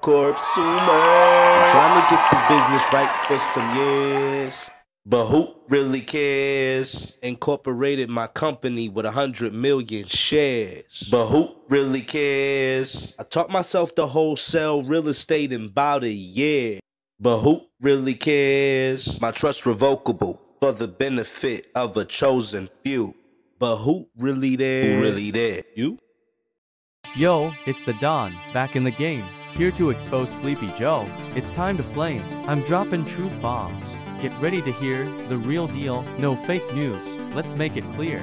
Corpse Humor. Trying to get this business right for some years. But who really cares? Incorporated my company with a hundred million shares. But who really cares? I taught myself to wholesale real estate in about a year. But who really cares? My trust revocable for the benefit of a chosen few. But who really there? Who really there? You? Yo, it's the Don, back in the game, here to expose Sleepy Joe. It's time to flame. I'm dropping truth bombs. Get ready to hear the real deal, no fake news. Let's make it clear.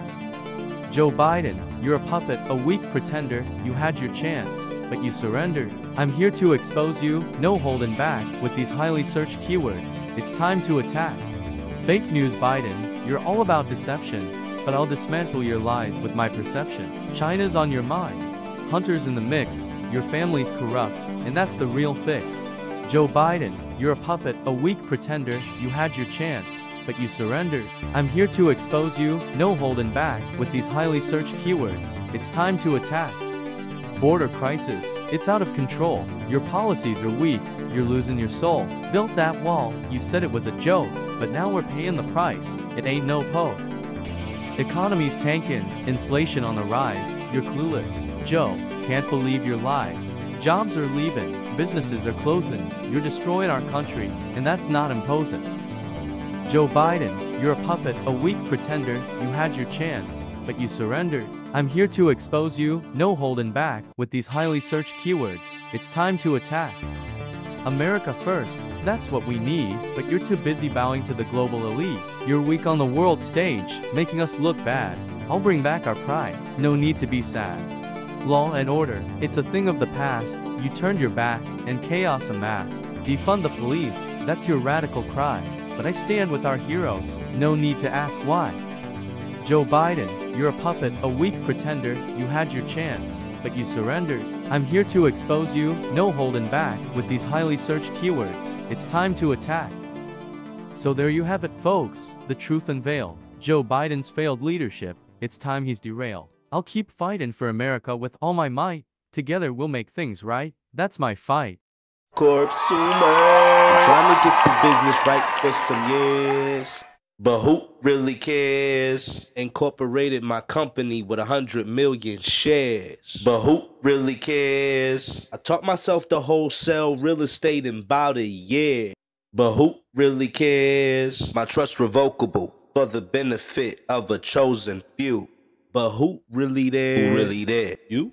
Joe Biden, you're a puppet, a weak pretender. You had your chance, but you surrendered. I'm here to expose you, no holding back, with these highly searched keywords. It's time to attack. Fake news Biden, you're all about deception, but I'll dismantle your lies with my perception. China's on your mind. Hunter's in the mix, your family's corrupt, and that's the real fix. Joe Biden, you're a puppet, a weak pretender, you had your chance, but you surrendered. I'm here to expose you, no holding back, with these highly searched keywords. It's time to attack. Border crisis, it's out of control. Your policies are weak, you're losing your soul. Built that wall, you said it was a joke, but now we're paying the price. It ain't no poke. Economy's tanking, inflation on the rise, you're clueless. Joe, can't believe your lies. Jobs are leaving, businesses are closing, you're destroying our country, and that's not imposing. Joe Biden, you're a puppet, a weak pretender, you had your chance, but you surrendered. I'm here to expose you, no holding back, with these highly searched keywords. It's time to attack. America first, that's what we need, but you're too busy bowing to the global elite. You're weak on the world stage, making us look bad. I'll bring back our pride, no need to be sad. Law and order, it's a thing of the past, you turned your back, and chaos amassed. Defund the police, that's your radical cry. But I stand with our heroes, no need to ask why. Joe Biden, you're a puppet, a weak pretender, you had your chance, but you surrendered. I'm here to expose you, no holding back, with these highly searched keywords. It's time to attack. So there you have it folks, the truth unveiled. Joe Biden's failed leadership, it's time he's derailed. I'll keep fighting for America with all my might. Together we'll make things right, that's my fight. Corpse Humor. Trying to get this business right for some years. But who really cares? Incorporated my company with a hundred million shares. But who really cares? I taught myself to wholesale real estate in about a year. But who really cares? My trust revocable for the benefit of a chosen few. But who really there? Who really there? You?